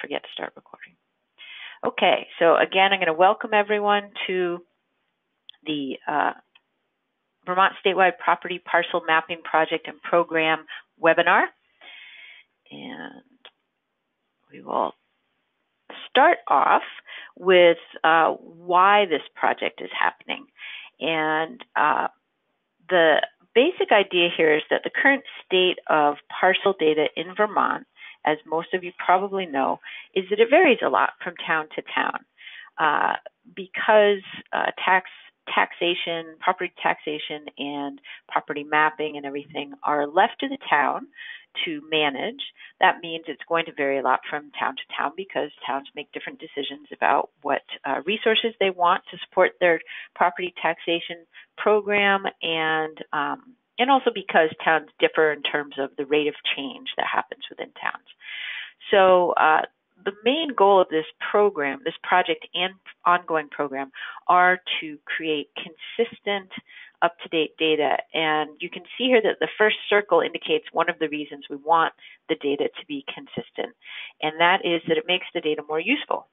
forget to start recording. Okay, so again, I'm going to welcome everyone to the uh, Vermont Statewide Property Parcel Mapping Project and Program webinar. And we will start off with uh, why this project is happening. And uh, the basic idea here is that the current state of parcel data in Vermont as most of you probably know, is that it varies a lot from town to town. Uh, because uh, tax taxation, property taxation, and property mapping and everything are left to the town to manage. That means it's going to vary a lot from town to town because towns make different decisions about what uh, resources they want to support their property taxation program and um, and also because towns differ in terms of the rate of change that happens within towns. So uh, the main goal of this program, this project and ongoing program, are to create consistent, up-to-date data. And you can see here that the first circle indicates one of the reasons we want the data to be consistent, and that is that it makes the data more useful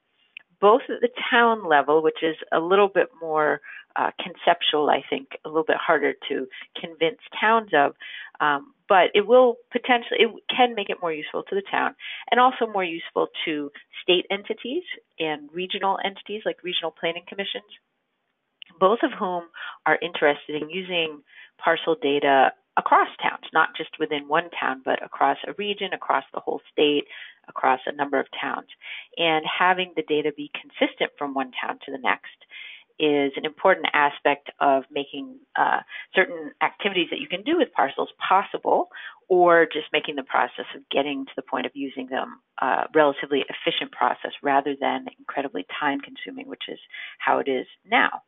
both at the town level, which is a little bit more uh, conceptual, I think, a little bit harder to convince towns of, um, but it will potentially, it can make it more useful to the town and also more useful to state entities and regional entities like regional planning commissions, both of whom are interested in using parcel data across towns, not just within one town, but across a region, across the whole state, across a number of towns. And having the data be consistent from one town to the next is an important aspect of making uh, certain activities that you can do with parcels possible, or just making the process of getting to the point of using them uh, relatively efficient process rather than incredibly time consuming, which is how it is now.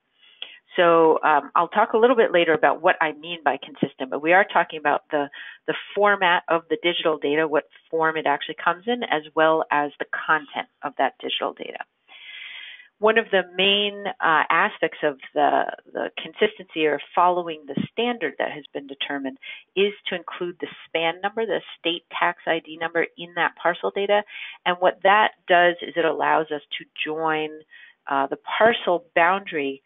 So um, I'll talk a little bit later about what I mean by consistent, but we are talking about the, the format of the digital data, what form it actually comes in, as well as the content of that digital data. One of the main uh, aspects of the, the consistency or following the standard that has been determined is to include the SPAN number, the state tax ID number in that parcel data. And what that does is it allows us to join uh, the parcel boundary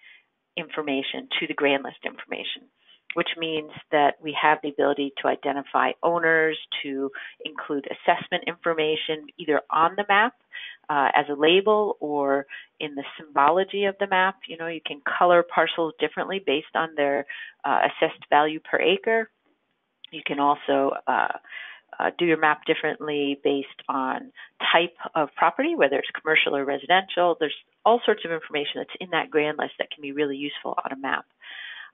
information to the grand list information, which means that we have the ability to identify owners, to include assessment information either on the map uh, as a label or in the symbology of the map. You know, you can color parcels differently based on their uh, assessed value per acre. You can also uh, uh, do your map differently based on type of property, whether it's commercial or residential. There's all sorts of information that's in that grand list that can be really useful on a map.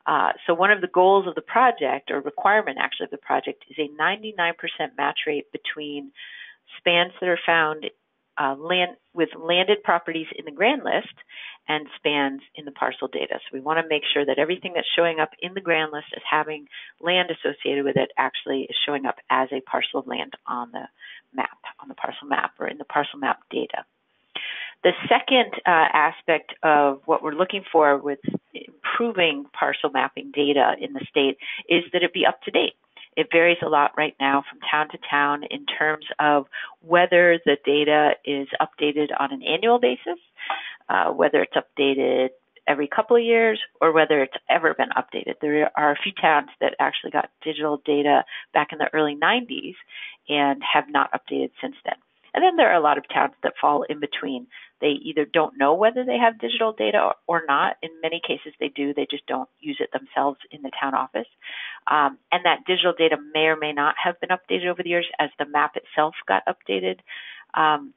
Uh, so one of the goals of the project, or requirement actually of the project, is a 99% match rate between spans that are found uh, land with landed properties in the grand list and spans in the parcel data. So we want to make sure that everything that's showing up in the grand list as having land associated with it actually is showing up as a parcel of land on the map, on the parcel map or in the parcel map data. The second uh, aspect of what we're looking for with improving parcel mapping data in the state is that it be up to date. It varies a lot right now from town to town in terms of whether the data is updated on an annual basis, uh, whether it's updated every couple of years, or whether it's ever been updated. There are a few towns that actually got digital data back in the early 90s and have not updated since then. And then there are a lot of towns that fall in between. They either don't know whether they have digital data or not. In many cases, they do. They just don't use it themselves in the town office. Um, and that digital data may or may not have been updated over the years as the map itself got updated. Um,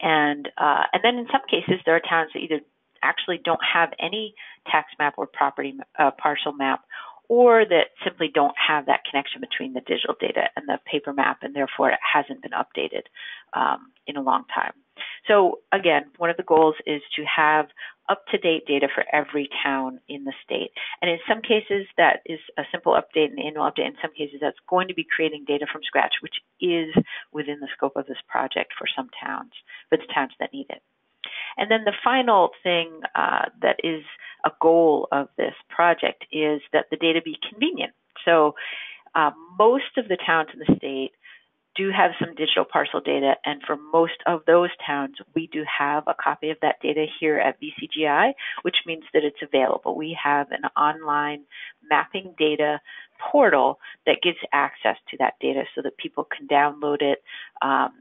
and uh, and then in some cases, there are towns that either actually don't have any tax map or property uh, parcel map, or that simply don't have that connection between the digital data and the paper map, and therefore it hasn't been updated um, in a long time. So again, one of the goals is to have up-to-date data for every town in the state. And in some cases, that is a simple update, an annual update. In some cases, that's going to be creating data from scratch, which is within the scope of this project for some towns, for the towns that need it. And then the final thing uh, that is a goal of this project is that the data be convenient. So uh, most of the towns in the state do have some digital parcel data, and for most of those towns, we do have a copy of that data here at VCGI, which means that it's available. We have an online mapping data portal that gives access to that data so that people can download it. Um,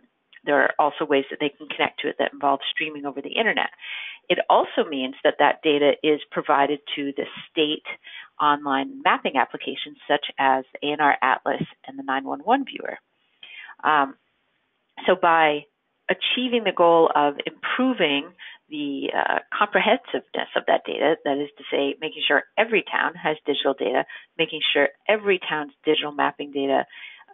there are also ways that they can connect to it that involve streaming over the internet. It also means that that data is provided to the state online mapping applications such as ANR Atlas and the 911 viewer. Um, so by achieving the goal of improving the uh, comprehensiveness of that data, that is to say, making sure every town has digital data, making sure every town's digital mapping data,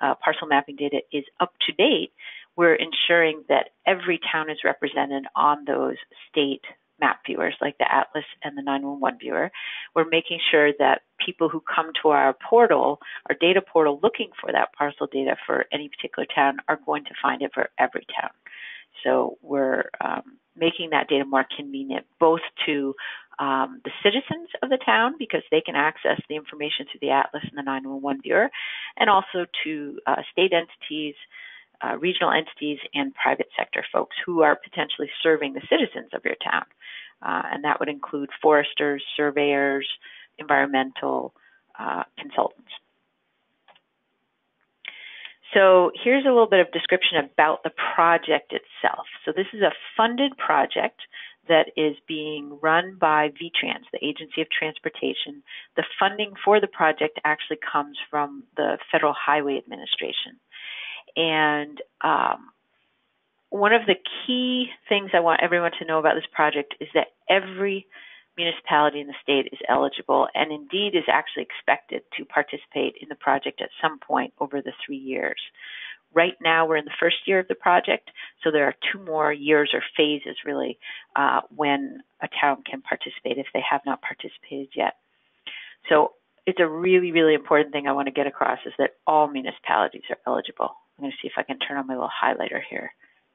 uh, parcel mapping data is up to date, we're ensuring that every town is represented on those state map viewers like the Atlas and the 911 viewer. We're making sure that people who come to our portal, our data portal, looking for that parcel data for any particular town are going to find it for every town. So we're um, making that data more convenient both to um, the citizens of the town because they can access the information through the Atlas and the 911 viewer, and also to uh, state entities, uh, regional entities, and private sector folks who are potentially serving the citizens of your town. Uh, and that would include foresters, surveyors, environmental uh, consultants. So here's a little bit of description about the project itself. So this is a funded project that is being run by VTrans, the Agency of Transportation. The funding for the project actually comes from the Federal Highway Administration. And um, one of the key things I want everyone to know about this project is that every municipality in the state is eligible and indeed is actually expected to participate in the project at some point over the three years. Right now, we're in the first year of the project, so there are two more years or phases really uh, when a town can participate if they have not participated yet. So it's a really, really important thing I want to get across is that all municipalities are eligible. I'm going to see if I can turn on my little highlighter here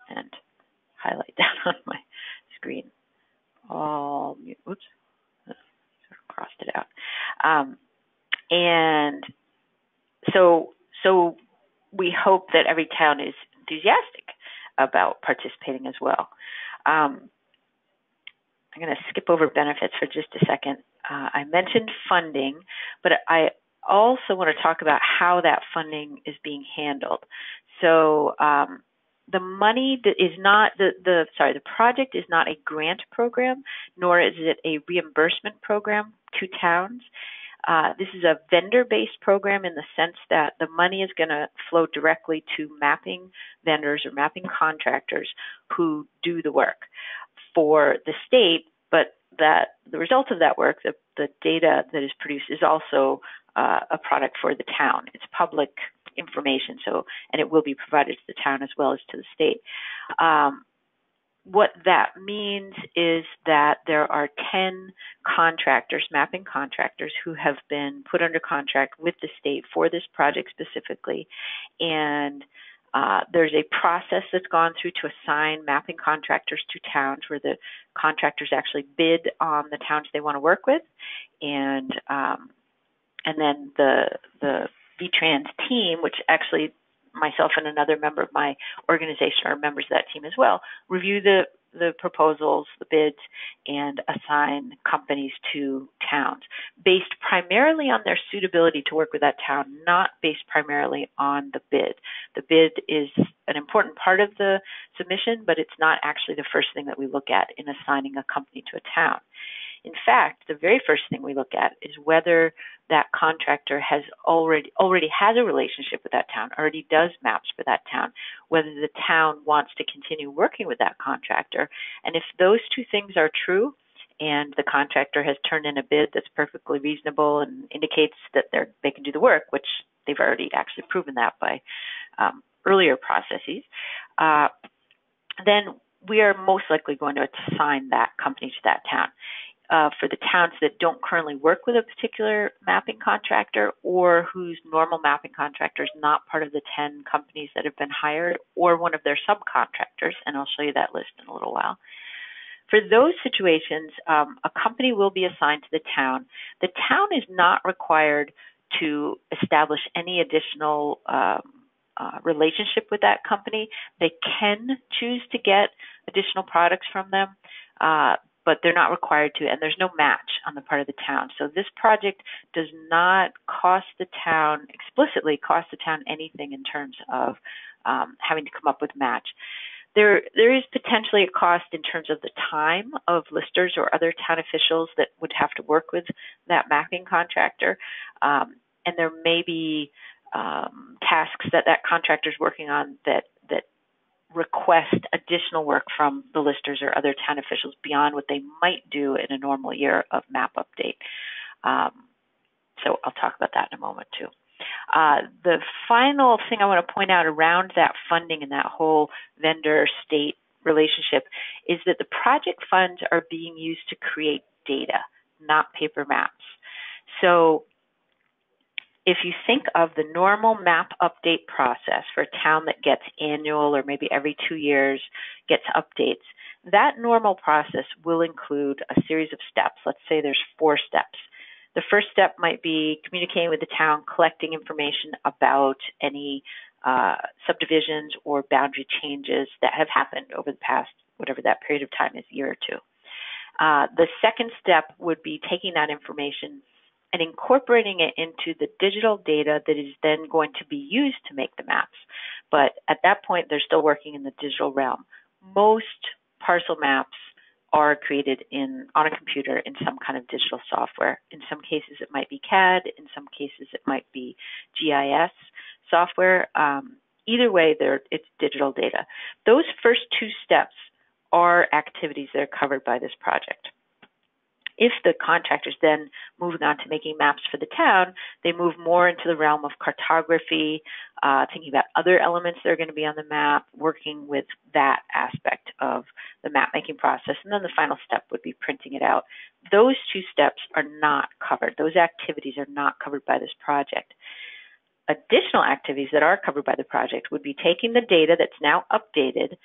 and highlight that on my screen. All, oops, sort of crossed it out. Um, and so, so we hope that every town is enthusiastic about participating as well. Um, I'm going to skip over benefits for just a second. Uh, I mentioned funding, but I also want to talk about how that funding is being handled. So um, the money is not the, the sorry the project is not a grant program, nor is it a reimbursement program to towns. Uh, this is a vendor-based program in the sense that the money is going to flow directly to mapping vendors or mapping contractors who do the work for the state, but that the result of that work, the, the data that is produced, is also uh, a product for the town. It's public information, so and it will be provided to the town as well as to the state. Um, what that means is that there are 10 contractors, mapping contractors, who have been put under contract with the state for this project specifically. And uh, there's a process that's gone through to assign mapping contractors to towns where the contractors actually bid on the towns they want to work with. And um, and then the the VTrans team, which actually myself and another member of my organization are members of that team as well, review the the proposals, the bids, and assign companies to towns based primarily on their suitability to work with that town, not based primarily on the bid. The bid is an important part of the submission, but it's not actually the first thing that we look at in assigning a company to a town. In fact, the very first thing we look at is whether that contractor has already already has a relationship with that town, already does maps for that town, whether the town wants to continue working with that contractor. And if those two things are true, and the contractor has turned in a bid that's perfectly reasonable and indicates that they're they can do the work, which they've already actually proven that by um, earlier processes, uh, then we are most likely going to assign that company to that town uh, for the towns that don't currently work with a particular mapping contractor or whose normal mapping contractor is not part of the 10 companies that have been hired or one of their subcontractors, and I'll show you that list in a little while. For those situations, um, a company will be assigned to the town. The town is not required to establish any additional um, uh, relationship with that company. They can choose to get additional products from them, uh, but they're not required to, and there's no match on the part of the town. So this project does not cost the town, explicitly cost the town anything in terms of um, having to come up with match. There, there is potentially a cost in terms of the time of listers or other town officials that would have to work with that mapping contractor, um, and there may be um, tasks that that contractor is working on that that request additional work from the listers or other town officials beyond what they might do in a normal year of map update. Um, so I'll talk about that in a moment too. Uh, the final thing I want to point out around that funding and that whole vendor state relationship is that the project funds are being used to create data, not paper maps. So if you think of the normal map update process for a town that gets annual or maybe every two years gets updates, that normal process will include a series of steps. Let's say there's four steps. The first step might be communicating with the town, collecting information about any uh, subdivisions or boundary changes that have happened over the past, whatever that period of time is, year or two. Uh, the second step would be taking that information and incorporating it into the digital data that is then going to be used to make the maps. But at that point, they're still working in the digital realm. Most parcel maps are created in on a computer in some kind of digital software. In some cases, it might be CAD. In some cases, it might be GIS software. Um, either way, it's digital data. Those first two steps are activities that are covered by this project if the contractors then moving on to making maps for the town, they move more into the realm of cartography, uh, thinking about other elements that are going to be on the map, working with that aspect of the map making process. And then the final step would be printing it out. Those two steps are not covered. Those activities are not covered by this project. Additional activities that are covered by the project would be taking the data that's now updated,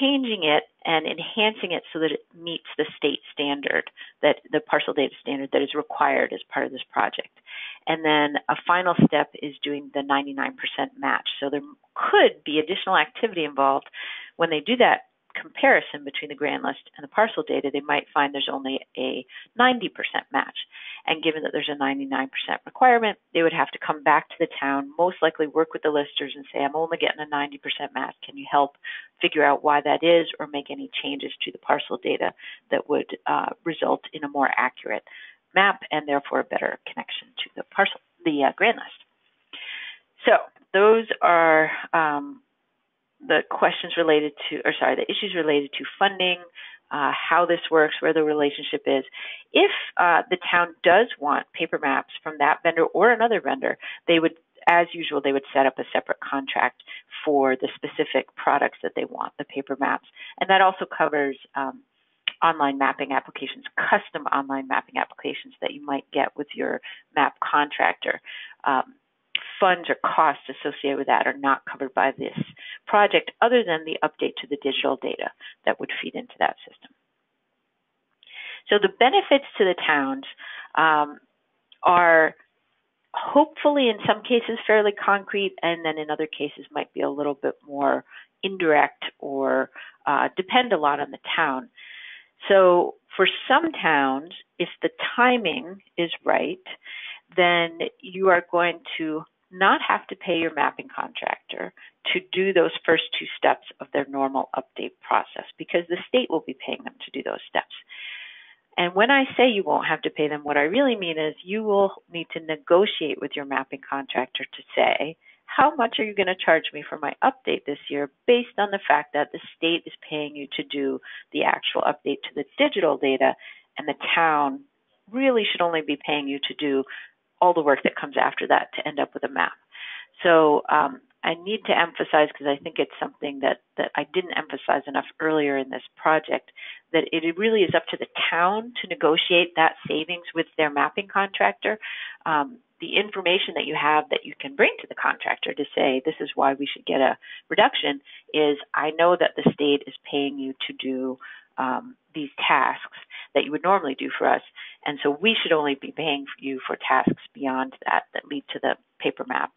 changing it and enhancing it so that it meets the state standard that the parcel data standard that is required as part of this project. And then a final step is doing the 99% match. So there could be additional activity involved when they do that comparison between the grand list and the parcel data, they might find there's only a 90% match. And given that there's a 99% requirement, they would have to come back to the town, most likely work with the listers and say, I'm only getting a 90% match. Can you help figure out why that is or make any changes to the parcel data that would uh, result in a more accurate map and therefore a better connection to the parcel, the uh, grand list. So those are um, the questions related to, or sorry, the issues related to funding, uh, how this works, where the relationship is. If uh, the town does want paper maps from that vendor or another vendor, they would, as usual, they would set up a separate contract for the specific products that they want, the paper maps. And that also covers um, online mapping applications, custom online mapping applications that you might get with your map contractor. Um, funds or costs associated with that are not covered by this project other than the update to the digital data that would feed into that system. So the benefits to the towns um, are hopefully in some cases fairly concrete and then in other cases might be a little bit more indirect or uh, depend a lot on the town. So for some towns, if the timing is right, then you are going to not have to pay your mapping contractor to do those first two steps of their normal update process because the state will be paying them to do those steps. And when I say you won't have to pay them, what I really mean is you will need to negotiate with your mapping contractor to say, how much are you going to charge me for my update this year based on the fact that the state is paying you to do the actual update to the digital data and the town really should only be paying you to do all the work that comes after that to end up with a map. So um, I need to emphasize because I think it's something that, that I didn't emphasize enough earlier in this project that it really is up to the town to negotiate that savings with their mapping contractor. Um, the information that you have that you can bring to the contractor to say this is why we should get a reduction is I know that the state is paying you to do um, these tasks that you would normally do for us. And so we should only be paying you for tasks beyond that that lead to the paper map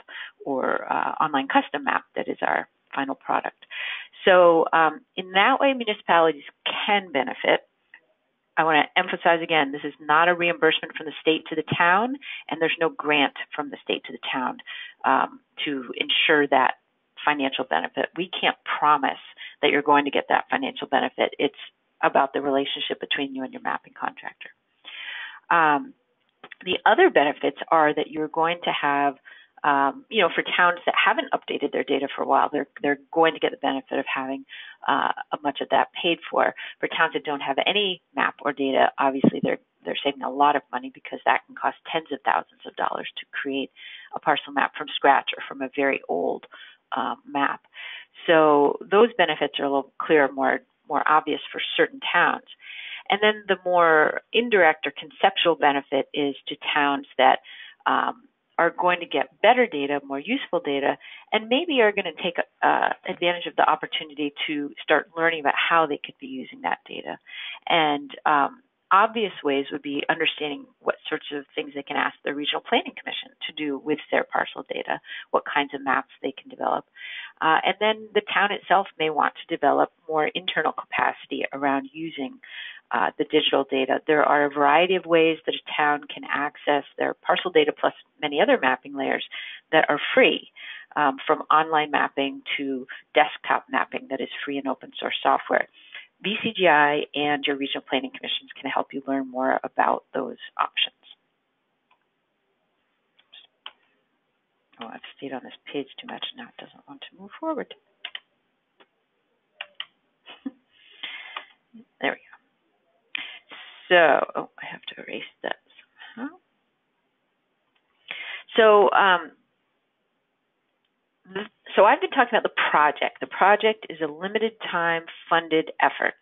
or uh, online custom map that is our final product. So um, in that way, municipalities can benefit. I want to emphasize again, this is not a reimbursement from the state to the town, and there's no grant from the state to the town um, to ensure that financial benefit. We can't promise that you're going to get that financial benefit. It's about the relationship between you and your mapping contractor. Um, the other benefits are that you're going to have, um, you know, for towns that haven't updated their data for a while, they're they're going to get the benefit of having uh, much of that paid for. For towns that don't have any map or data, obviously they're they're saving a lot of money because that can cost tens of thousands of dollars to create a parcel map from scratch or from a very old um, map. So those benefits are a little clearer, more more obvious for certain towns. And then the more indirect or conceptual benefit is to towns that um, are going to get better data, more useful data, and maybe are going to take uh, advantage of the opportunity to start learning about how they could be using that data. And um, obvious ways would be understanding what sorts of things they can ask the Regional Planning Commission to do with their parcel data, what kinds of maps they can develop. Uh, and then the town itself may want to develop more internal capacity around using uh, the digital data. There are a variety of ways that a town can access their parcel data plus many other mapping layers that are free, um, from online mapping to desktop mapping that is free and open source software. VCGI and your regional planning commissions can help you learn more about those options. Oh, I've stayed on this page too much now. It doesn't want to move forward. there we go. So, oh, I have to erase that somehow. So, um, so I've been talking about the project. The project is a limited time funded effort.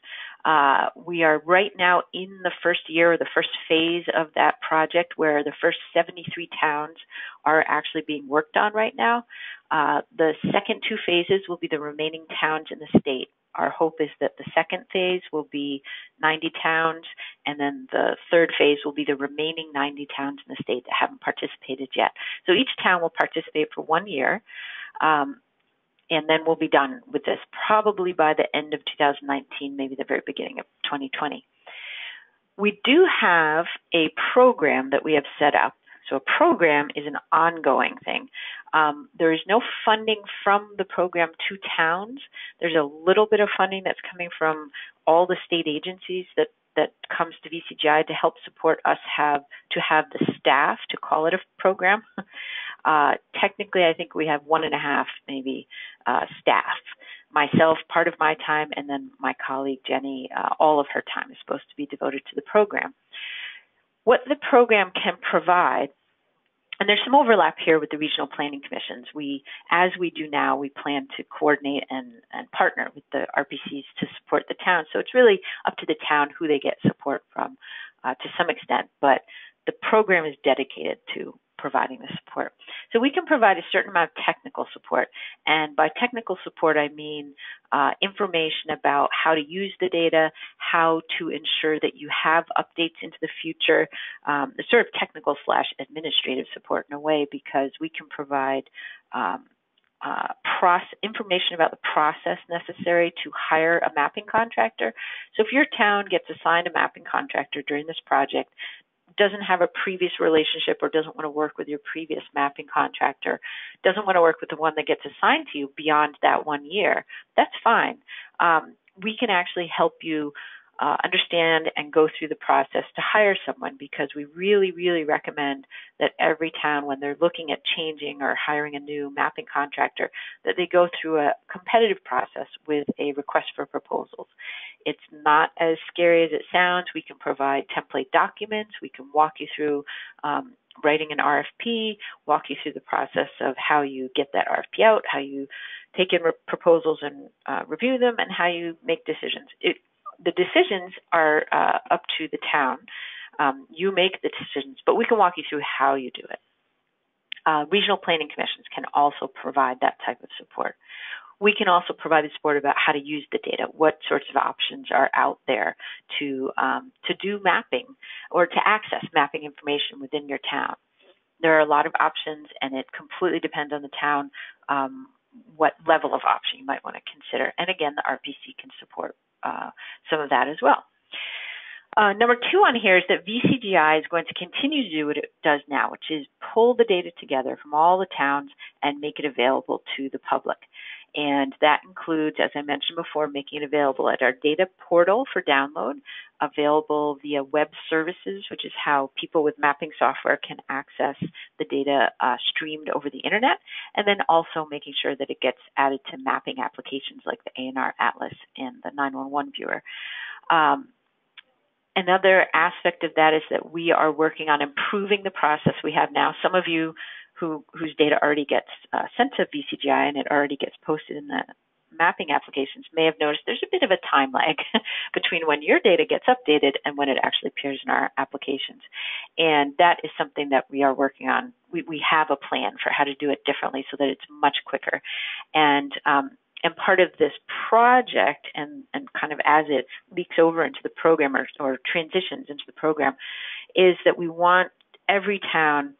Uh, we are right now in the first year or the first phase of that project where the first 73 towns are actually being worked on right now. Uh, the second two phases will be the remaining towns in the state. Our hope is that the second phase will be 90 towns, and then the third phase will be the remaining 90 towns in the state that haven't participated yet. So each town will participate for one year. Um, and then we'll be done with this probably by the end of 2019, maybe the very beginning of 2020. We do have a program that we have set up. So a program is an ongoing thing. Um, there is no funding from the program to towns. There's a little bit of funding that's coming from all the state agencies that that comes to VCGI to help support us have to have the staff to call it a program. Uh, technically, I think we have one and a half maybe uh, staff. Myself, part of my time, and then my colleague Jenny, uh, all of her time is supposed to be devoted to the program. What the program can provide and there's some overlap here with the regional planning commissions. We, as we do now, we plan to coordinate and, and partner with the RPCs to support the town. So it's really up to the town who they get support from uh, to some extent, but the program is dedicated to providing the support. So we can provide a certain amount of technical support. And by technical support, I mean uh, information about how to use the data, how to ensure that you have updates into the future, um, the sort of technical slash administrative support in a way, because we can provide um, uh, process, information about the process necessary to hire a mapping contractor. So if your town gets assigned a mapping contractor during this project, doesn't have a previous relationship or doesn't want to work with your previous mapping contractor, doesn't want to work with the one that gets assigned to you beyond that one year, that's fine. Um, we can actually help you uh, understand and go through the process to hire someone because we really, really recommend that every town, when they're looking at changing or hiring a new mapping contractor, that they go through a competitive process with a request for proposals. It's not as scary as it sounds. We can provide template documents. We can walk you through um, writing an RFP, walk you through the process of how you get that RFP out, how you take in re- proposals and uh, review them, and how you make decisions. It, the decisions are uh, up to the town. Um, you make the decisions, but we can walk you through how you do it. Uh, regional planning commissions can also provide that type of support. We can also provide the support about how to use the data, what sorts of options are out there to um, to do mapping or to access mapping information within your town. there are a lot of options, and it completely depends on the town um, what level of option you might want to consider. And again, the RPC can support uh, some of that as well. Uh, number two on here is that VCGI is going to continue to do what it does now, which is pull the data together from all the towns and make it available to the public. And that includes, as I mentioned before, making it available at our data portal for download, available via web services, which is how people with mapping software can access the data uh, streamed over the internet, and then also making sure that it gets added to mapping applications like the ANR Atlas and the 911 viewer. Um, another aspect of that is that we are working on improving the process we have now. Some of you who whose data already gets uh, sent to VCGI and it already gets posted in the mapping applications may have noticed there's a bit of a time lag between when your data gets updated and when it actually appears in our applications. And that is something that we are working on. We, we have a plan for how to do it differently so that it's much quicker. And um, and part of this project and, and kind of as it leaks over into the program or, or transitions into the program is that we want every town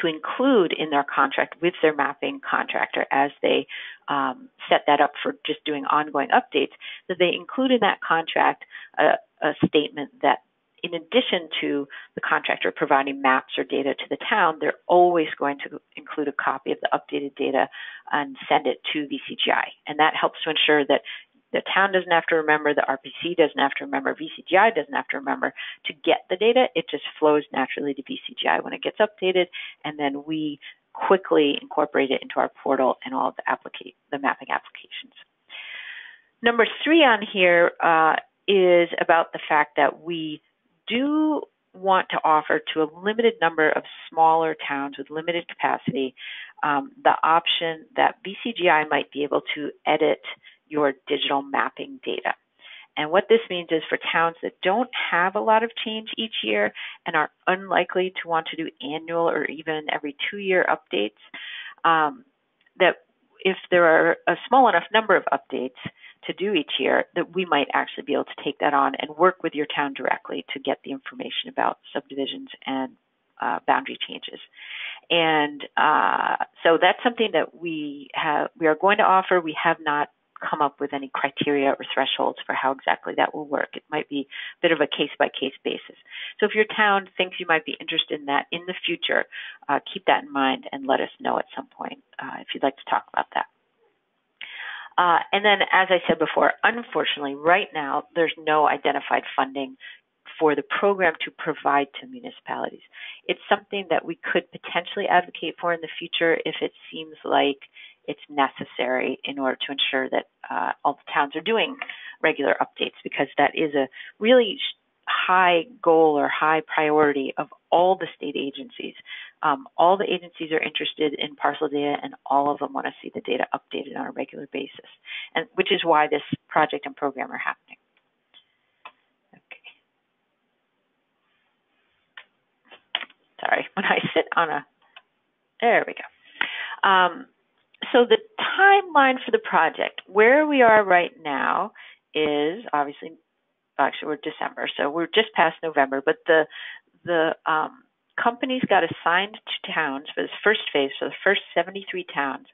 to include in their contract with their mapping contractor as they um, set that up for just doing ongoing updates, that they include in that contract a, a statement that in addition to the contractor providing maps or data to the town, they're always going to include a copy of the updated data and send it to VCGI. And that helps to ensure that the town doesn't have to remember, the RPC doesn't have to remember, VCGI doesn't have to remember to get the data. It just flows naturally to VCGI when it gets updated, and then we quickly incorporate it into our portal and all of the, applica- the mapping applications. Number three on here uh, is about the fact that we do want to offer to a limited number of smaller towns with limited capacity um, the option that VCGI might be able to edit your digital mapping data. And what this means is for towns that don't have a lot of change each year and are unlikely to want to do annual or even every two year updates, um, that if there are a small enough number of updates to do each year, that we might actually be able to take that on and work with your town directly to get the information about subdivisions and uh, boundary changes. And uh, so that's something that we have we are going to offer. We have not come up with any criteria or thresholds for how exactly that will work. It might be a bit of a case by case basis. So if your town thinks you might be interested in that in the future, uh, keep that in mind and let us know at some point uh, if you'd like to talk about that. Uh, and then, as I said before, unfortunately, right now, there's no identified funding for the program to provide to municipalities. It's something that we could potentially advocate for in the future if it seems like it's necessary in order to ensure that uh, all the towns are doing regular updates because that is a really high goal or high priority of all the state agencies. Um, all the agencies are interested in parcel data and all of them want to see the data updated on a regular basis, and which is why this project and program are happening. Okay. Sorry, when I sit on a, there we go. Um, so the timeline for the project, where we are right now is obviously, actually we're December, so we're just past November, but the the um, companies got assigned to towns for this first phase, so the first 73 towns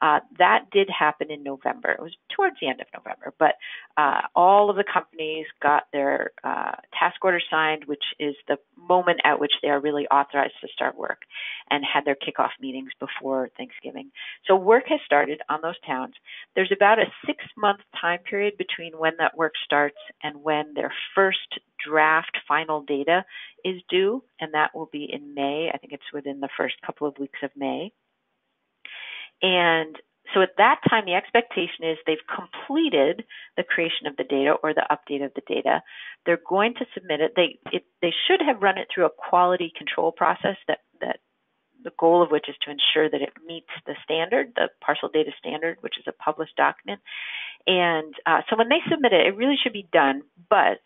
uh, that did happen in November. It was towards the end of November, but uh, all of the companies got their uh, task order signed, which is the moment at which they are really authorized to start work, and had their kickoff meetings before Thanksgiving. So work has started on those towns. There's about a six month time period between when that work starts and when their first draft final data is due, and that will be in May. I think it's within the first couple of weeks of May. And so at that time, the expectation is they've completed the creation of the data or the update of the data. They're going to submit it. They it, they should have run it through a quality control process that that the goal of which is to ensure that it meets the standard, the parcel data standard, which is a published document. And uh, so when they submit it, it really should be done. But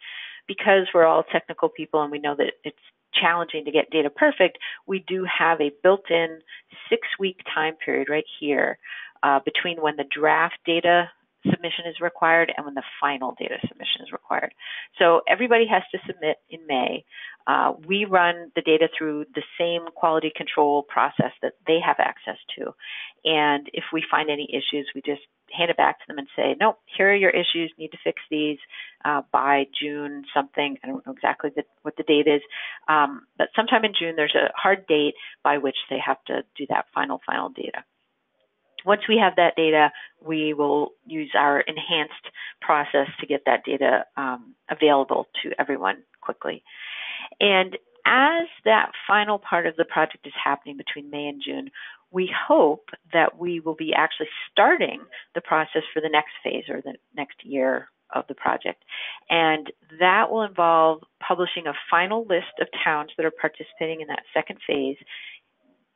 because we're all technical people and we know that it's challenging to get data perfect, we do have a built-in six-week time period right here uh, between when the draft data submission is required and when the final data submission is required. So everybody has to submit in May. Uh, we run the data through the same quality control process that they have access to. And if we find any issues, we just hand it back to them and say, nope, here are your issues, need to fix these uh, by June something. I don't know exactly the, what the date is, um, but sometime in June there's a hard date by which they have to do that final, final data. Once we have that data, we will use our enhanced process to get that data um, available to everyone quickly. And as that final part of the project is happening between May and June, we hope that we will be actually starting the process for the next phase or the next year of the project. And that will involve publishing a final list of towns that are participating in that second phase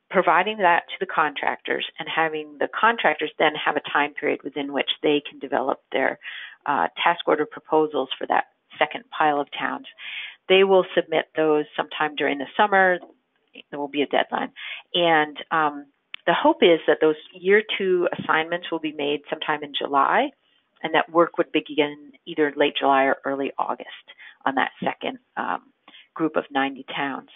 providing that to the contractors and having the contractors then have a time period within which they can develop their uh, task order proposals for that second pile of towns. They will submit those sometime during the summer. There will be a deadline. And um, the hope is that those year two assignments will be made sometime in July and that work would begin either late July or early August on that second um, group of 90 towns.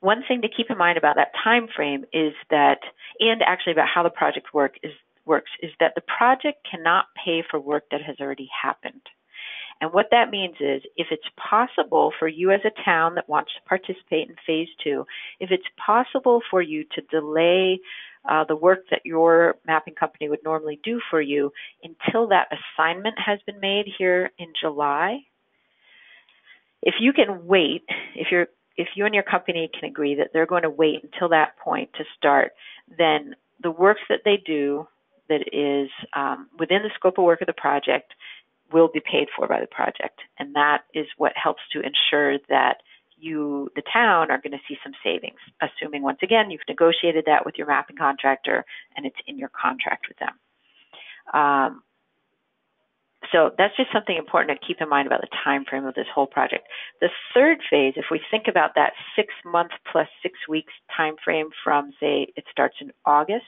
One thing to keep in mind about that time frame is that, and actually about how the project work is, works, is that the project cannot pay for work that has already happened. And what that means is if it's possible for you as a town that wants to participate in phase two, if it's possible for you to delay uh, the work that your mapping company would normally do for you until that assignment has been made here in July, if you can wait, if you're if you and your company can agree that they're going to wait until that point to start, then the work that they do that is um, within the scope of work of the project will be paid for by the project. And that is what helps to ensure that you, the town, are going to see some savings, assuming once again you've negotiated that with your mapping contractor and it's in your contract with them. Um, so that's just something important to keep in mind about the time frame of this whole project. The third phase, if we think about that six month plus six weeks time frame from say it starts in August,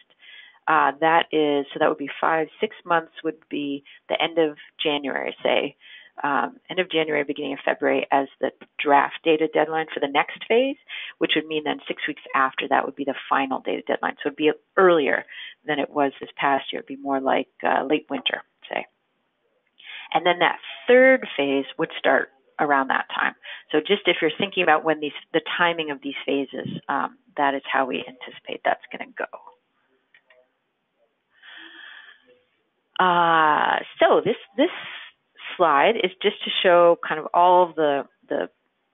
uh, that is so that would be five six months would be the end of January, say um, end of January, beginning of February as the draft data deadline for the next phase, which would mean then six weeks after that would be the final data deadline. So it'd be earlier than it was this past year. It'd be more like uh, late winter, say. And then that third phase would start around that time. So just if you're thinking about when these the timing of these phases, um, that is how we anticipate that's going to go. Uh, so this this slide is just to show kind of all of the the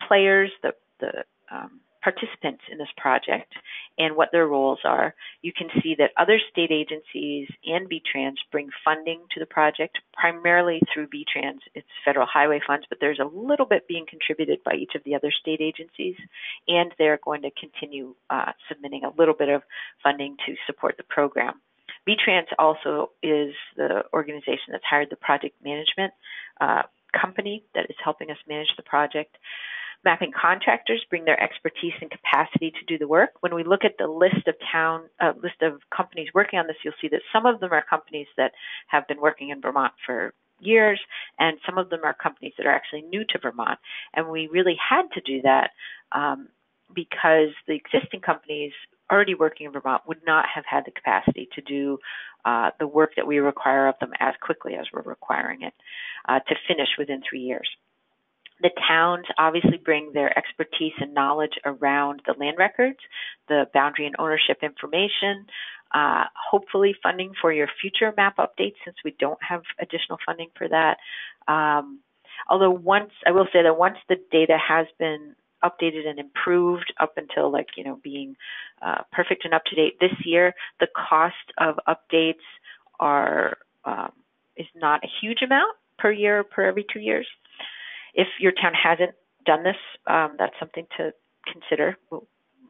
players, the the um, participants in this project and what their roles are. You can see that other state agencies and VTrans bring funding to the project, primarily through VTrans. It's federal highway funds, but there's a little bit being contributed by each of the other state agencies, and they're going to continue uh, submitting a little bit of funding to support the program. VTrans also is the organization that's hired the project management uh, company that is helping us manage the project. Mapping contractors bring their expertise and capacity to do the work. When we look at the list of town, uh, list of companies working on this, you'll see that some of them are companies that have been working in Vermont for years, and some of them are companies that are actually new to Vermont. And we really had to do that um, because the existing companies already working in Vermont would not have had the capacity to do uh, the work that we require of them as quickly as we're requiring it uh, to finish within three years. The towns obviously bring their expertise and knowledge around the land records, the boundary and ownership information, uh, hopefully funding for your future map updates since we don't have additional funding for that. Um, although once, I will say that once the data has been updated and improved up until like, you know, being uh, perfect and up to date this year, the cost of updates are, um, is not a huge amount per year or per every two years. If your town hasn't done this, um, that's something to consider.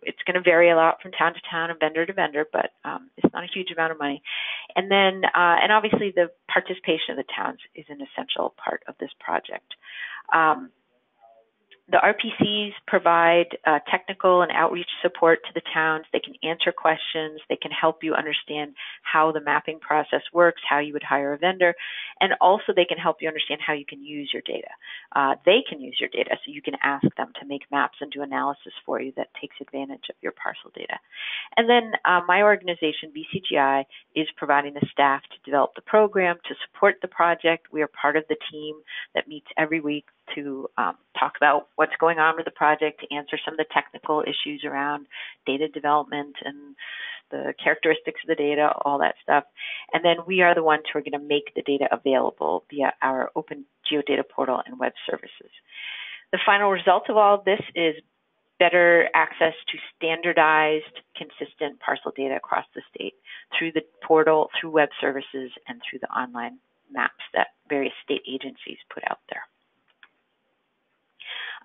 It's going to vary a lot from town to town and vendor to vendor, but um, it's not a huge amount of money. And then, uh, and obviously, the participation of the towns is an essential part of this project. Um, the RPCs provide uh, technical and outreach support to the towns. They can answer questions. They can help you understand how the mapping process works, how you would hire a vendor, and also they can help you understand how you can use your data. Uh, they can use your data, so you can ask them to make maps and do analysis for you that takes advantage of your parcel data. And then uh, my organization, VCGI, is providing the staff to develop the program, to support the project. We are part of the team that meets every week to um, talk about what's going on with the project, to answer some of the technical issues around data development and the characteristics of the data, all that stuff. And then we are the ones who are going to make the data available via our open geodata portal and web services. The final result of all of this is better access to standardized, consistent parcel data across the state through the portal, through web services, and through the online maps that various state agencies put out there.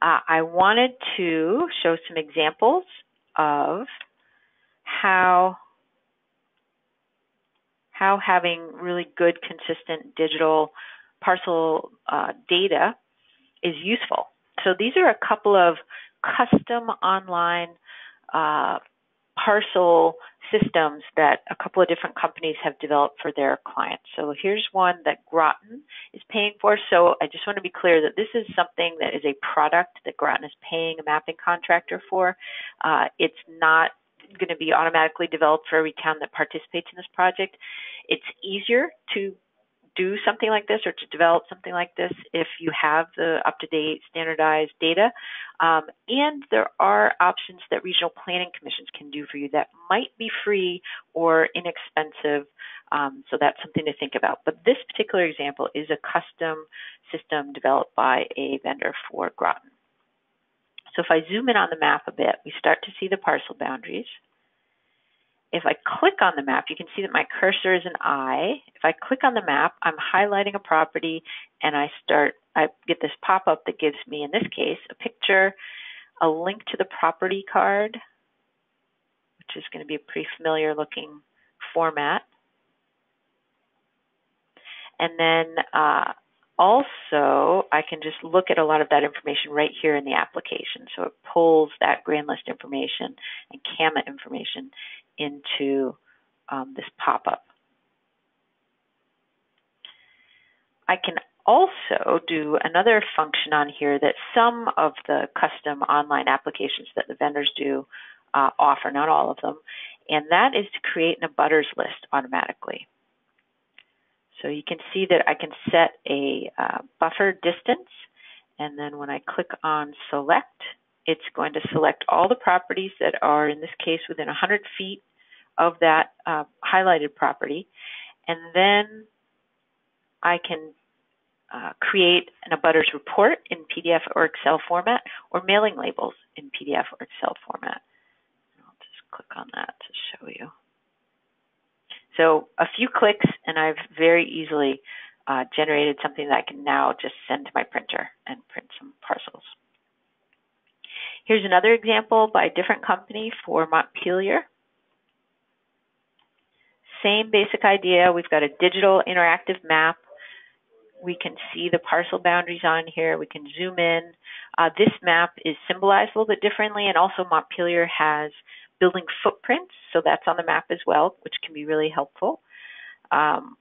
Uh, I wanted to show some examples of how how having really good, consistent digital parcel uh, data is useful. So these are a couple of custom online uh, parcel systems that a couple of different companies have developed for their clients. So here's one that Groton is paying for. So I just want to be clear that this is something that is a product that Groton is paying a mapping contractor for. Uh, it's not going to be automatically developed for every town that participates in this project. It's easier to do something like this or to develop something like this if you have the up-to-date standardized data. Um, and there are options that regional planning commissions can do for you that might be free or inexpensive. Um, so that's something to think about. But this particular example is a custom system developed by a vendor for Groton. So if I zoom in on the map a bit, we start to see the parcel boundaries. If I click on the map, you can see that my cursor is an eye. If I click on the map, I'm highlighting a property and I start, I get this pop-up that gives me, in this case, a picture, a link to the property card, which is going to be a pretty familiar looking format. And then uh, also, I can just look at a lot of that information right here in the application. So it pulls that grand list information and CAMA information into um, this pop-up. I can also do another function on here that some of the custom online applications that the vendors do uh, offer, not all of them, and that is to create an abutters list automatically. So you can see that I can set a uh, buffer distance, and then when I click on select, it's going to select all the properties that are, in this case, within 100 feet of that uh, highlighted property. And then I can uh, create an abutters report in PDF or Excel format or mailing labels in PDF or Excel format. I'll just click on that to show you. So a few clicks and I've very easily uh, generated something that I can now just send to my printer and print some parcels. Here's another example by a different company for Montpelier. Same basic idea. We've got a digital interactive map. We can see the parcel boundaries on here. We can zoom in. Uh, this map is symbolized a little bit differently, and also Montpelier has building footprints, so that's on the map as well, which can be really helpful. Um,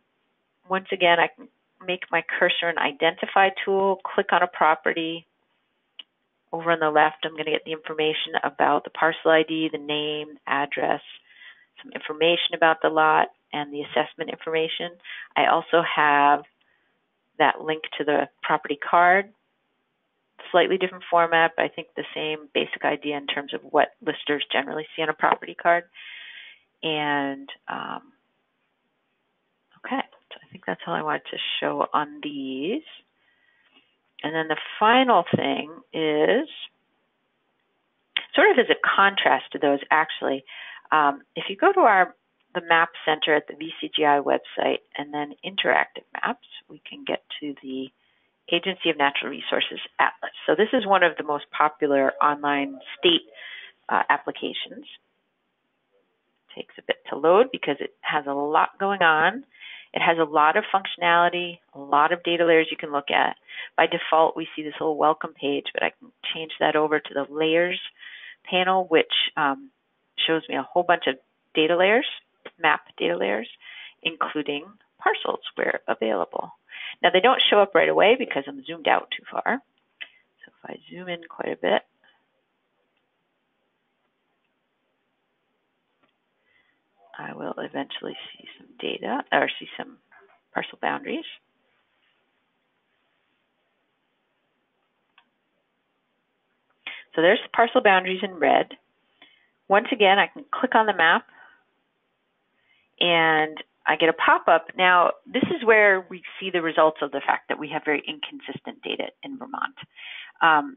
once again, I can make my cursor an identify tool, click on a property. Over on the left, I'm going to get the information about the parcel ID, the name, address, some information about the lot, and the assessment information. I also have that link to the property card slightly different format, but I think the same basic idea in terms of what listers generally see on a property card. And um, okay, so I think that's all I wanted to show on these. And then the final thing is sort of as a contrast to those actually, um, if you go to our the map center at the VCGI website and then interactive maps, we can get to the Agency of Natural Resources Atlas. So this is one of the most popular online state uh, applications. Takes a bit to load because it has a lot going on. It has a lot of functionality, a lot of data layers you can look at. By default, we see this little welcome page, but I can change that over to the layers panel, which um, shows me a whole bunch of data layers, map data layers, including parcels where available. Now they don't show up right away because I'm zoomed out too far. So if I zoom in quite a bit, I will eventually see some data or see some parcel boundaries. So there's parcel boundaries in red. Once again, I can click on the map and I get a pop-up. Now, this is where we see the results of the fact that we have very inconsistent data in Vermont. Um,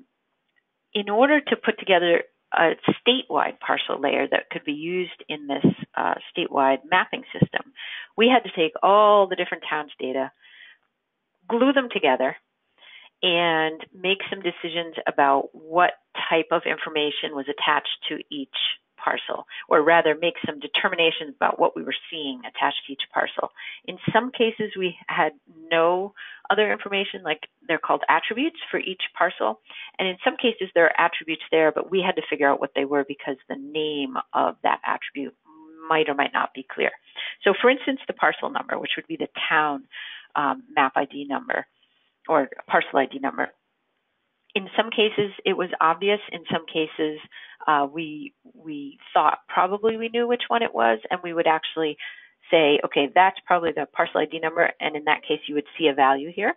in order to put together a statewide parcel layer that could be used in this uh, statewide mapping system, we had to take all the different towns' data, glue them together, and make some decisions about what type of information was attached to each parcel, or rather make some determinations about what we were seeing attached to each parcel. In some cases, we had no other information, like they're called attributes for each parcel. And in some cases, there are attributes there, but we had to figure out what they were because the name of that attribute might or might not be clear. So, for instance, the parcel number, which would be the town um, map ID number or parcel ID number. In some cases, it was obvious. In some cases, uh, we we thought probably we knew which one it was, and we would actually say, okay, that's probably the parcel ID number, and in that case, you would see a value here.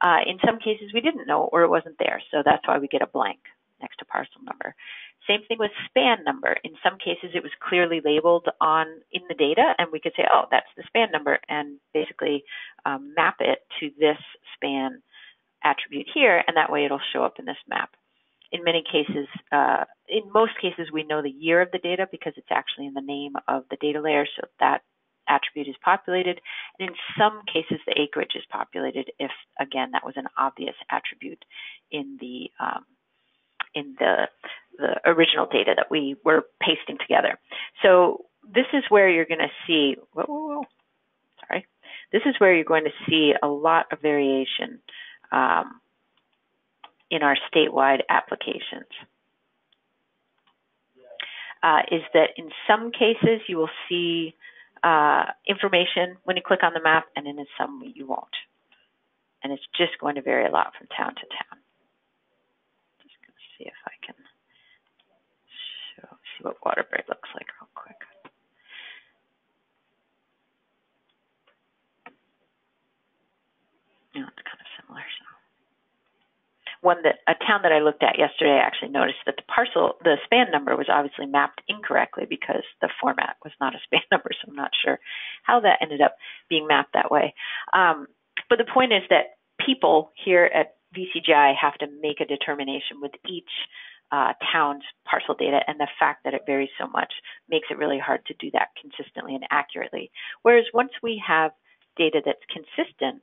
Uh, in some cases, we didn't know or it wasn't there, so that's why we get a blank next to parcel number. Same thing with span number. In some cases, it was clearly labeled on in the data, and we could say, oh, that's the span number, and basically um, map it to this span attribute here, and that way it'll show up in this map in many cases, uh, in most cases, we know the year of the data because it's actually in the name of the data layer, so that attribute is populated. And in some cases, the acreage is populated if, again, that was an obvious attribute in the um, in the the original data that we were pasting together. So this is where you're going to see. Whoa, whoa, whoa, sorry. This is where you're going to see a lot of variation. Um, in our statewide applications. Uh, is that in some cases you will see uh, information when you click on the map, and in some you won't. And it's just going to vary a lot from town to town. Just going to see if I can show, see what Waterbury looks like real quick. Yeah, it's kind of similar. So one that a town that I looked at yesterday, I actually noticed that the parcel, the span number was obviously mapped incorrectly because the format was not a span number. So I'm not sure how that ended up being mapped that way. Um, but the point is that people here at VCGI have to make a determination with each uh, town's parcel data, and the fact that it varies so much makes it really hard to do that consistently and accurately. Whereas once we have data that's consistent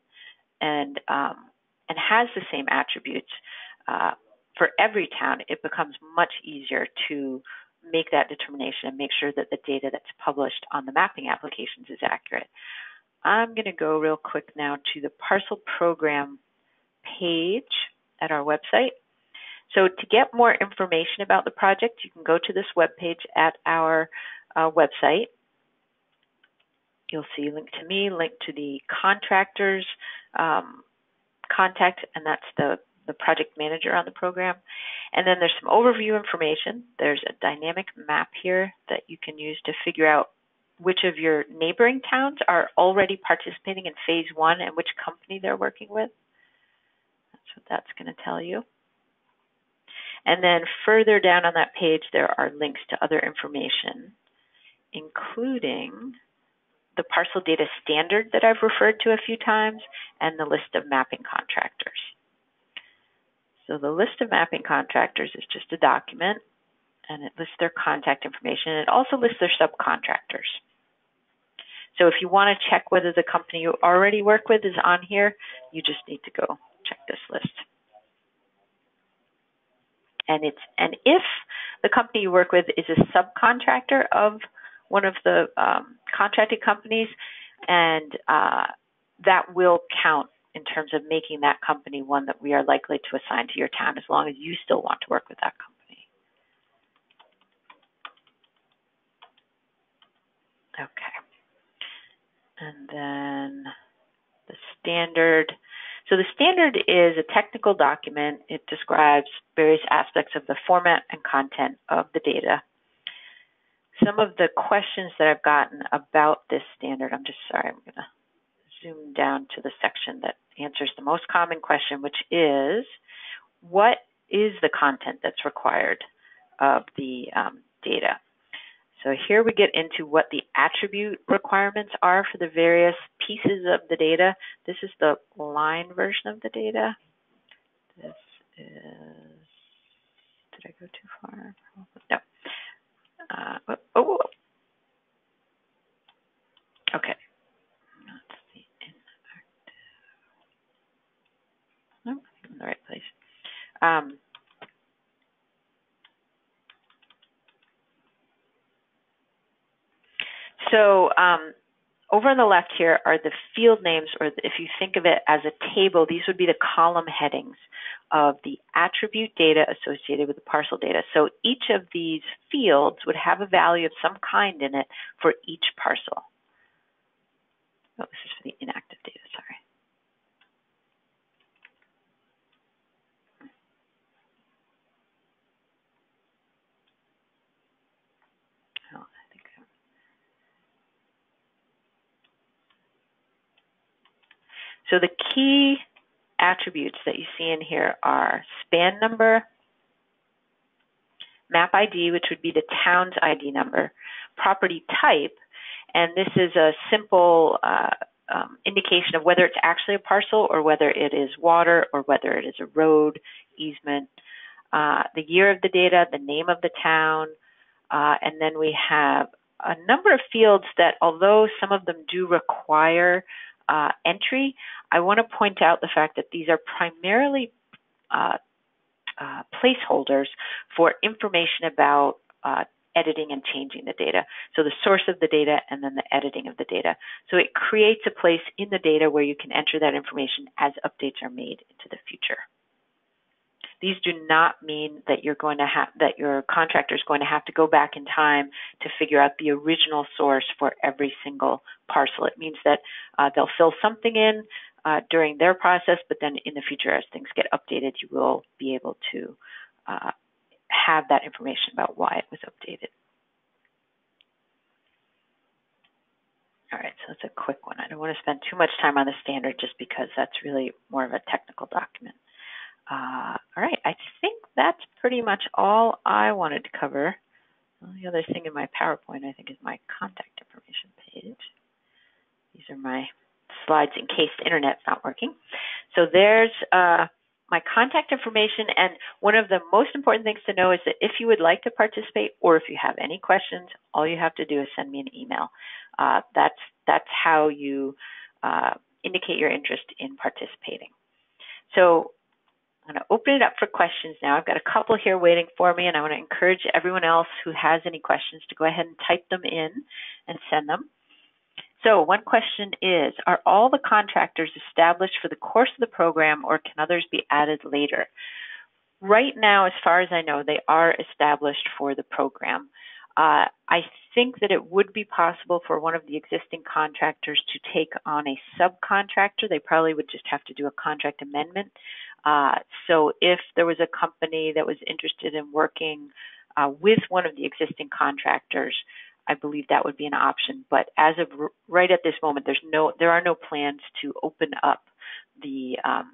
and um, and has the same attributes uh, for every town, it becomes much easier to make that determination and make sure that the data that's published on the mapping applications is accurate. I'm going to go real quick now to the parcel program page at our website. So to get more information about the project, you can go to this web page at our uh, website. You'll see link to me, link to the contractors um, contact, and that's the, the project manager on the program. And then there's some overview information. There's a dynamic map here that you can use to figure out which of your neighboring towns are already participating in phase one and which company they're working with. That's what that's going to tell you. And then further down on that page, there are links to other information, including the parcel data standard that I've referred to a few times, and the list of mapping contractors. So the list of mapping contractors is just a document, and it lists their contact information. It also lists their subcontractors. So if you want to check whether the company you already work with is on here, you just need to go check this list. And it's and if the company you work with is a subcontractor of one of the um, contracted companies, and uh, that will count in terms of making that company one that we are likely to assign to your town as long as you still want to work with that company. Okay. And then the standard. So the standard is a technical document. It describes various aspects of the format and content of the data. Some of the questions that I've gotten about this standard, I'm just sorry, I'm going to zoom down to the section that answers the most common question, which is what is the content that's required of the um, data? So here we get into what the attribute requirements are for the various pieces of the data. This is the line version of the data. This is, did I go too far? No. Uh, oh, oh, okay. That's the inactive. No, I'm in the right place. Um, So um, over on the left here are the field names, or if you think of it as a table, these would be the column headings of the attribute data associated with the parcel data. So each of these fields would have a value of some kind in it for each parcel. Oh, this is for the inactive data, sorry. So the key attributes that you see in here are span number, map ID, which would be the town's ID number, property type, and this is a simple uh, um, indication of whether it's actually a parcel or whether it is water or whether it is a road, easement, uh, the year of the data, the name of the town, uh, and then we have a number of fields that, although some of them do require uh, entry, I want to point out the fact that these are primarily uh, uh, placeholders for information about uh, editing and changing the data. So the source of the data and then the editing of the data. So it creates a place in the data where you can enter that information as updates are made into the future. These do not mean that you're going to have that your contractor is going to have to go back in time to figure out the original source for every single parcel. It means that uh, they'll fill something in uh, during their process, but then in the future, as things get updated, you will be able to uh, have that information about why it was updated. All right, so that's a quick one. I don't want to spend too much time on the standard just because that's really more of a technical document. Uh, all right, I think that's pretty much all I wanted to cover. The other thing in my PowerPoint, I think, is my contact information page. These are my slides in case the internet's not working. So there's uh, my contact information. And one of the most important things to know is that if you would like to participate or if you have any questions, all you have to do is send me an email. Uh, that's, that's how you uh, indicate your interest in participating. So I'm going to open it up for questions now. I've got a couple here waiting for me, and I want to encourage everyone else who has any questions to go ahead and type them in and send them. So one question is, are all the contractors established for the course of the program or can others be added later? Right now, as far as I know, they are established for the program. Uh, I think that it would be possible for one of the existing contractors to take on a subcontractor. They probably would just have to do a contract amendment. Uh, so if there was a company that was interested in working uh, with one of the existing contractors, I believe that would be an option. But as of r- right at this moment, there's no, there are no plans to open up the um,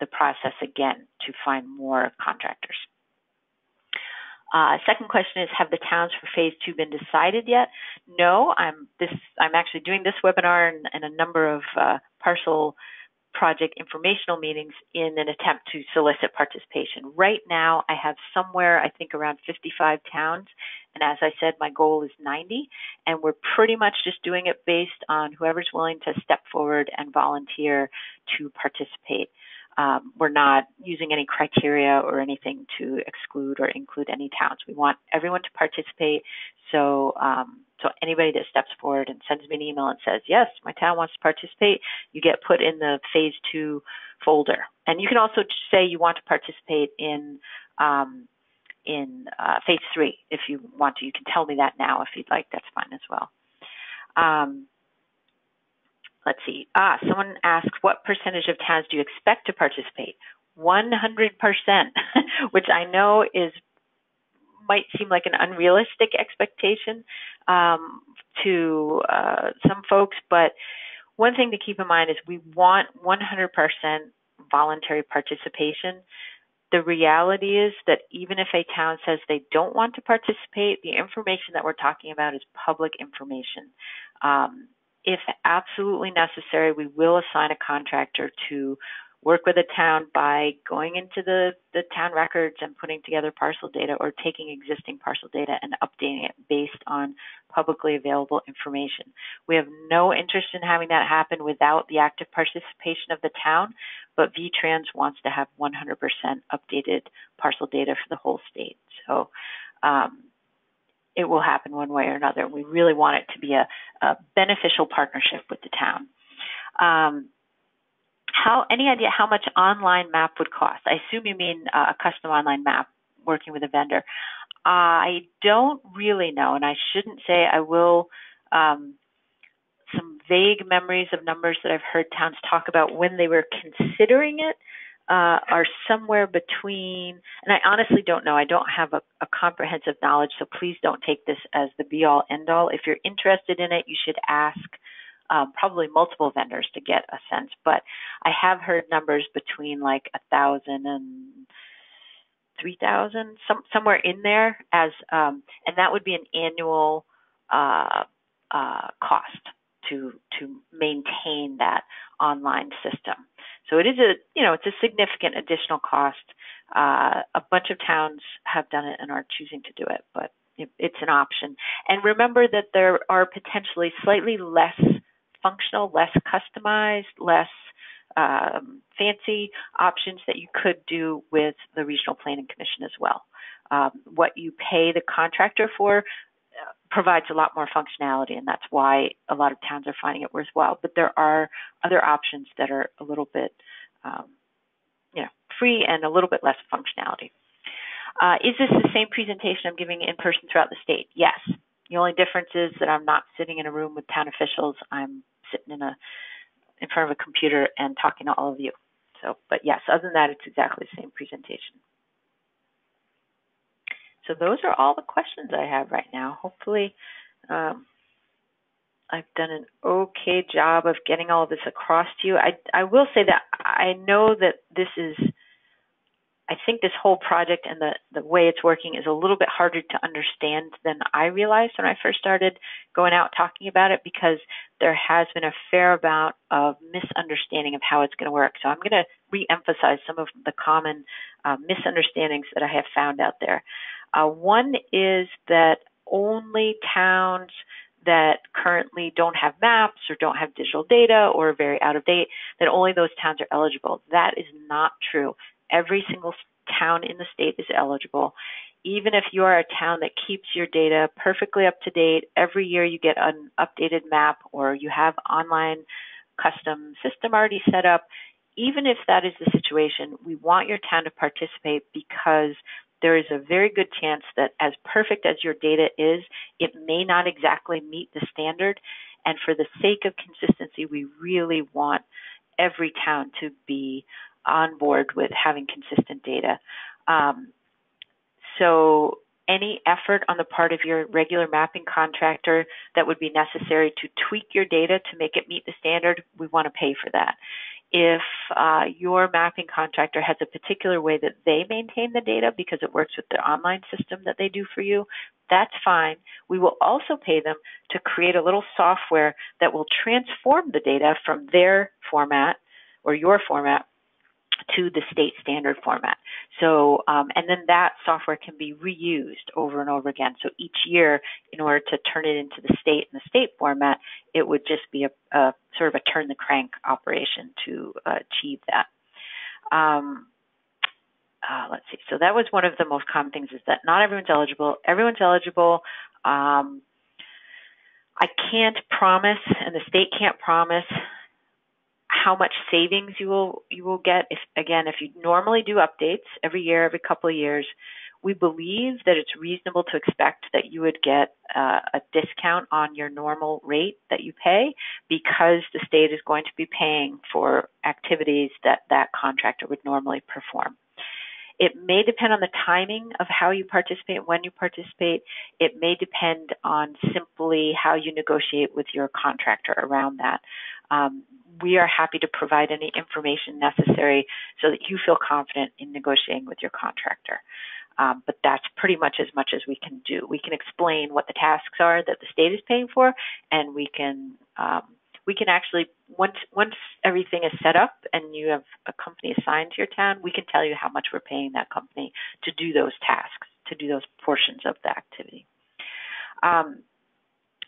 the process again to find more contractors. Uh, second question is, have the towns for phase two been decided yet? No, I'm this. I'm actually doing this webinar and, and a number of uh, parcel project informational meetings in an attempt to solicit participation. Right now, I have somewhere, I think, around 55 towns. And as I said, my goal is 90. And we're pretty much just doing it based on whoever's willing to step forward and volunteer to participate. Um, we're not using any criteria or anything to exclude or include any towns. We want everyone to participate. So um, So anybody that steps forward and sends me an email and says, yes, my town wants to participate, you get put in the phase two folder. And you can also say you want to participate in um, in uh, phase three if you want to. You can tell me that now if you'd like. That's fine as well. Um, let's see. Ah, someone asked, what percentage of towns do you expect to participate? 100%, which I know is might seem like an unrealistic expectation um, to uh, some folks, but one thing to keep in mind is we want 100% voluntary participation. The reality is that even if a town says they don't want to participate, the information that we're talking about is public information. Um, if absolutely necessary, we will assign a contractor to work with a town by going into the, the town records and putting together parcel data or taking existing parcel data and updating it based on publicly available information. We have no interest in having that happen without the active participation of the town, but VTrans wants to have 100% updated parcel data for the whole state. So um, it will happen one way or another. We really want it to be a, a beneficial partnership with the town. Um, how any idea how much online map would cost? I assume you mean uh, a custom online map working with a vendor. I don't really know, and I shouldn't say I will. Um, some vague memories of numbers that I've heard towns talk about when they were considering it uh, are somewhere between, and I honestly don't know. I don't have a, a comprehensive knowledge, so please don't take this as the be all end all. If you're interested in it, you should ask um, probably multiple vendors to get a sense. But I have heard numbers between like a thousand and three thousand, some somewhere in there as, um, and that would be an annual uh, uh, cost to to maintain that online system. So it is a you know it's a significant additional cost. Uh, a bunch of towns have done it and are choosing to do it, but it's an option. And remember that there are potentially slightly less functional, less customized, less um, fancy options that you could do with the Regional Planning Commission as well. Um, what you pay the contractor for provides a lot more functionality, and that's why a lot of towns are finding it worthwhile. But there are other options that are a little bit, um, you know, free and a little bit less functionality. Uh, is this the same presentation I'm giving in person throughout the state? Yes. The only difference is that I'm not sitting in a room with town officials. I'm sitting in a in front of a computer and talking to all of you. So, but yes, other than that, it's exactly the same presentation. So those are all the questions I have right now. Hopefully, um, I've done an okay job of getting all of this across to you. I, I will say that I know that this is I think this whole project and the, the way it's working is a little bit harder to understand than I realized when I first started going out talking about it because there has been a fair amount of misunderstanding of how it's going to work. So I'm going to re-emphasize some of the common uh, misunderstandings that I have found out there. Uh, one is that only towns that currently don't have maps or don't have digital data or are very out of date, that only those towns are eligible. That is not true every single town in the state is eligible. Even if you are a town that keeps your data perfectly up to date, every year you get an updated map or you have online custom system already set up, even if that is the situation, we want your town to participate because there is a very good chance that as perfect as your data is, it may not exactly meet the standard. And for the sake of consistency, we really want every town to be on board with having consistent data. Um, so any effort on the part of your regular mapping contractor that would be necessary to tweak your data to make it meet the standard, we want to pay for that. If uh, your mapping contractor has a particular way that they maintain the data because it works with the online system that they do for you, that's fine. We will also pay them to create a little software that will transform the data from their format or your format to the state standard format. So, um, and then that software can be reused over and over again. So each year, in order to turn it into the state and the state format, it would just be a, a sort of a turn the crank operation to uh, achieve that. Um, uh, let's see. So that was one of the most common things is that not everyone's eligible. Everyone's eligible. Um, I can't promise, and the state can't promise how much savings you will you will get if again if you normally do updates every year every couple of years we believe that it's reasonable to expect that you would get uh, a discount on your normal rate that you pay because the state is going to be paying for activities that that contractor would normally perform. It may depend on the timing of how you participate, when you participate. It may depend on simply how you negotiate with your contractor around that. Um, we are happy to provide any information necessary so that you feel confident in negotiating with your contractor. Um, but that's pretty much as much as we can do. We can explain what the tasks are that the state is paying for, and we can um, we can actually once once everything is set up and you have a company assigned to your town, we can tell you how much we're paying that company to do those tasks, to do those portions of the activity. Um,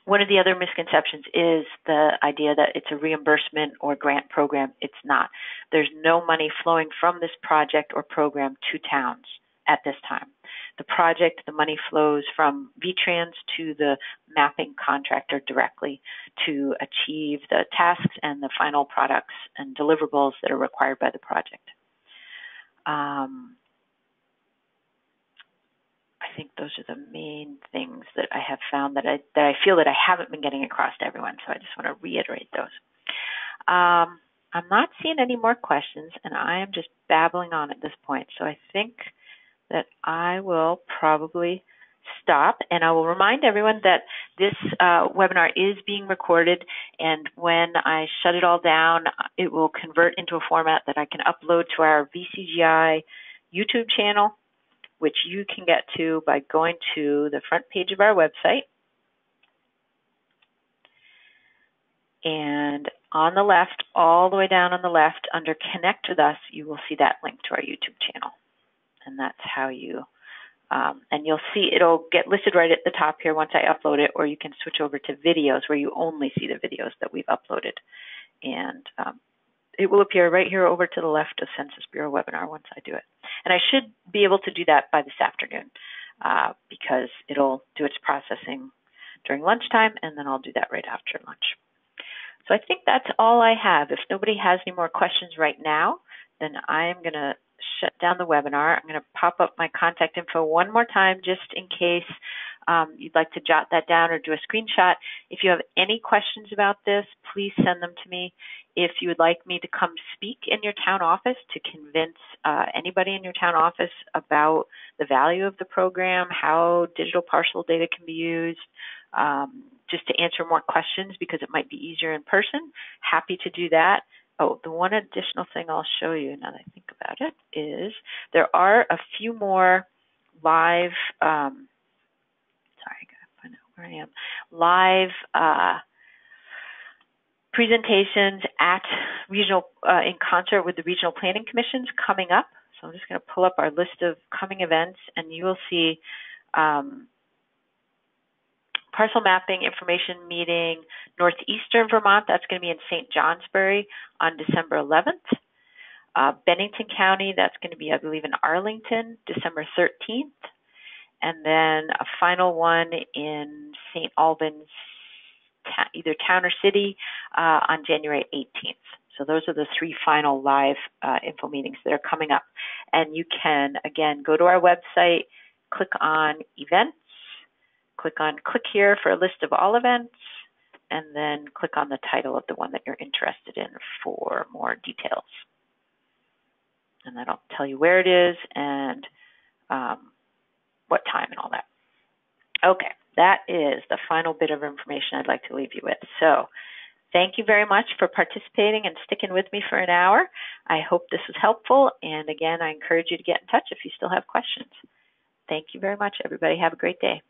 one of the other misconceptions is the idea that it's a reimbursement or grant program. It's not. There's no money flowing from this project or program to towns at this time. The project, the money flows from VTrans to the mapping contractor directly to achieve the tasks and the final products and deliverables that are required by the project. Um, I think those are the main things that I have found that I that I feel that I haven't been getting across to everyone. So I just want to reiterate those. Um, I'm not seeing any more questions, and I am just babbling on at this point. So I think that I will probably stop and I will remind everyone that this uh, webinar is being recorded and when I shut it all down it will convert into a format that I can upload to our VCGI YouTube channel which you can get to by going to the front page of our website. And on the left all the way down on the left under connect with us you will see that link to our YouTube channel and that's how you um, and you'll see it'll get listed right at the top here once I upload it, or you can switch over to videos where you only see the videos that we've uploaded. And um, it will appear right here over to the left of Census Bureau webinar once I do it. And I should be able to do that by this afternoon uh, because it'll do its processing during lunchtime, and then I'll do that right after lunch. So I think that's all I have. If nobody has any more questions right now, then I'm going to shut down the webinar. I'm going to pop up my contact info one more time just in case um, you'd like to jot that down or do a screenshot. If you have any questions about this, please send them to me. If you would like me to come speak in your town office to convince uh, anybody in your town office about the value of the program, how digital parcel data can be used, um, just to answer more questions because it might be easier in person, happy to do that. Oh, the one additional thing I'll show you now that I think about it is there are a few more live, um, sorry, I gotta find out where I am, live uh, presentations at regional, uh, in concert with the regional planning commissions coming up. So I'm just going to pull up our list of coming events and you will see um, parcel mapping information meeting northeastern Vermont. That's going to be in St. Johnsbury on December 11th. Uh, Bennington County, that's going to be, I believe, in Arlington, December 13th. And then a final one in St. Albans, either town or city, uh, on January 18th. So those are the three final live uh, info meetings that are coming up. And you can, again, go to our website, click on events, click on click here for a list of all events, and then click on the title of the one that you're interested in for more details. And that'll tell you where it is and um, what time and all that. Okay, that is the final bit of information I'd like to leave you with. So thank you very much for participating and sticking with me for an hour. I hope this was helpful. And again, I encourage you to get in touch if you still have questions. Thank you very much, everybody. Have a great day.